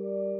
Even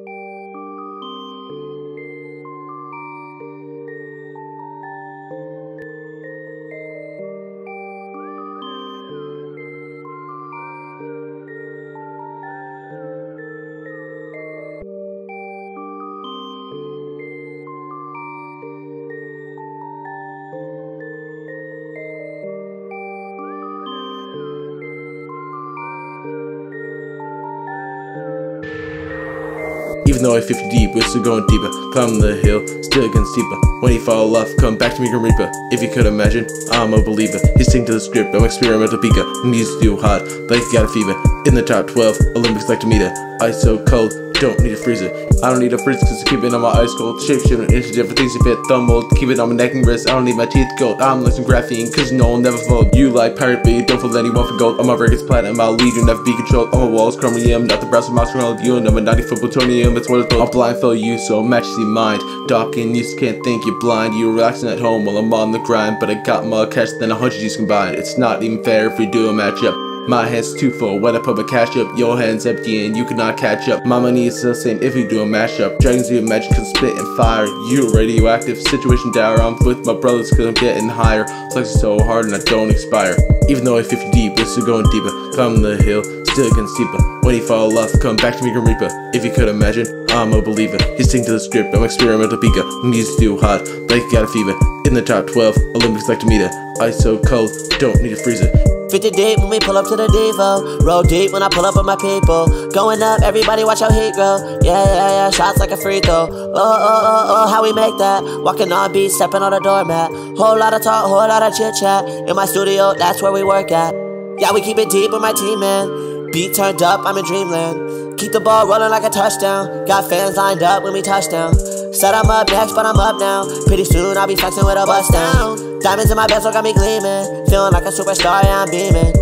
though I 50 deep, we're still going deeper. Climb the hill, still getting steeper. When you fall off, come back to me, Grim Reaper. If you could imagine, I'm a believer. He's sing to the script, I'm experimental beaker. Music's too hot, like got a fever. In the top 12, Olympics like to meet her. Ice so cold, don't need a freezer. I don't need a freezer cause I keep it on my ice cold. Shape shifting into different things to fit thumb mold. Keep it on my neck and wrist. I don't need my teeth gold. I'm like some graphene cause no one never fold. You like pirate beat, don't fool anyone for gold. All my records platinum, I'll lead you never be controlled. On my walls, chromium, not the brass of my strong you and I'm a 90 foot plutonium. It's what it's I'll blindfold you so match the mind. And you just can't think you're blind. You're relaxing at home while I'm on the grind. But I got more cash than a hundred G's combined. It's not even fair if we do a matchup. My hand's too full when I put my cash up. Your hand's empty and you cannot catch up. My money is the same if you do a mashup. Dragons do magic cause spit and fire. You radioactive, situation dour. I'm with my brothers cause I'm getting higher. Flexing so hard and I don't expire. Even though I 50 deep, we're still going deeper. Climb the hill, still getting steeper. When you fall off, come back to me, Grim Reaper. If you could imagine, I'm a believer. He's sing to the script, I'm experimental beaker. Music's too hot, like you got a fever. In the top 12, Olympics like to meet her. Ice so cold, don't need a freezer. 50 deep when we pull up to the Devo. Roll deep when I pull up with my people. Going up, everybody watch how heat grow. Yeah, yeah, yeah, shots like a free throw. Oh, oh, oh, oh, oh, how we make that. Walking on beat, stepping on the doormat. Whole lot of talk, whole lot of chit chat. In my studio, that's where we work at. Yeah, we keep it deep with my team, man. Beat turned up, I'm in dreamland. Keep the ball rolling like a touchdown. Got fans lined up when we touchdown. Said I'm up next, but I'm up now. Pretty soon I'll be flexing with a bust down. Diamonds in my bezel got me gleaming. Feeling like a superstar, yeah, I'm beaming.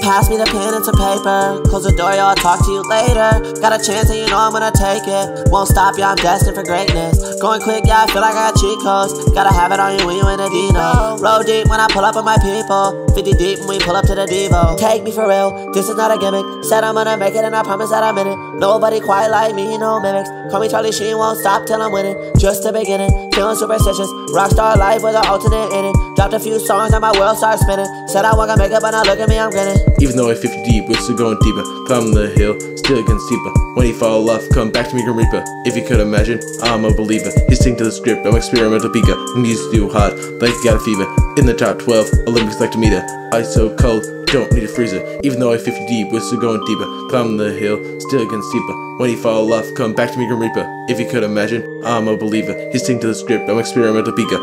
Pass me the pen and some paper. Close the door, y'all talk to you later. Got a chance and you know I'm gonna take it. Won't stop, y'all, I'm destined for greatness. Going quick, yeah, I feel like I got cheat codes. Gotta have it on you when you in a Dino. Roll deep when I pull up with my people. 50 deep when we pull up to the Devo. Take me for real, this is not a gimmick. Said I'm gonna make it and I promise that I'm in it. Nobody quite like me, no mimics. Call me Charlie Sheen, won't stop till I'm winning. Just the beginning, feeling superstitious. Rockstar life with an alternate in it. Dropped a few songs and my world started spinning. Said I wanna make it, but now look at me, I'm grinning. Even though I 50 deep, we're still going deeper. Climb the hill, still getting steeper. When you fall off, come back to me, Grim Reaper. If you could imagine, I'm a believer. He's sing to the script, I'm experimental beaker. Music's too hot, like got a fever. In the top 12, Olympics like to meet her. Ice so cold, don't need a freezer. Even though I 50 deep, we're still going deeper. Climb the hill, still getting steeper. When you fall off, come back to me, Grim Reaper. If you could imagine, I'm a believer. He's sticking to the script, I'm experimental beaker.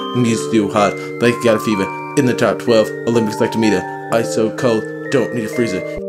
Too hot, like you got a fever. In the top 12, Olympics like to meet her. Ice so cold, don't need a freezer.